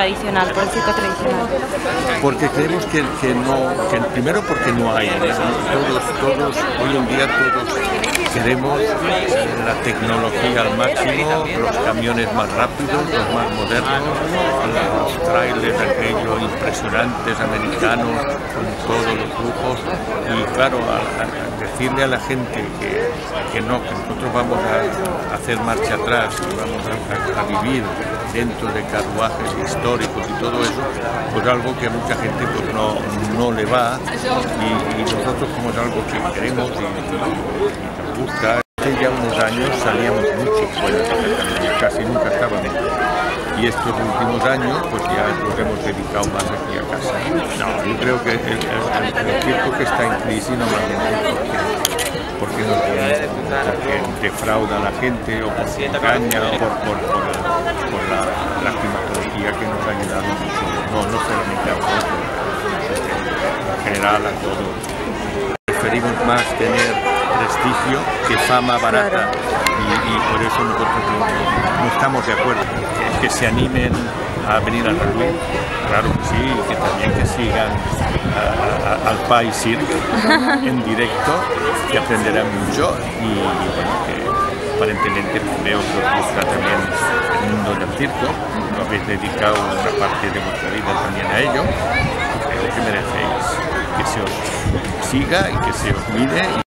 tradicional, por el circo tradicional? Porque creemos que, que no, que primero porque no hay, todos, todos, hoy en día todos queremos la tecnología al máximo, los camiones más rápidos, los más modernos, los trailers aquellos impresionantes americanos con todos los lujos y claro, a, decirle a la gente que, que, no, que nosotros vamos a hacer marcha atrás, y vamos a, a vivir dentro de carruajes históricos y todo eso, pues algo que a mucha gente pues no, no le va y, nosotros como es algo que queremos y, y, nos gusta. Ya unos años salíamos mucho fuera de Cataluña, casi nunca estábamos. Y estos últimos años pues ya nos hemos dedicado más aquí a casa. No, yo creo que el, el, que está en crisis normalmente porque, porque, nos, porque defrauda a la gente o porque engaña o por, por, por, por la, la climatología que nos ha ayudado mucho, no, no solamente a nosotros, en general a todos. Preferimos más tener prestigio que fama barata. Y, y por eso nosotros no, no, estamos de acuerdo. Que, que, se animen a venir al Halloween, claro que sí, y que también que sigan a, a, al Cirque en directo, que aprenderán mucho. Y, y bueno, que aparentemente veo que os gusta también el mundo del circo, habéis dedicado una parte de vuestra vida también a ello, creo que merecéis que se os siga y que se os mire.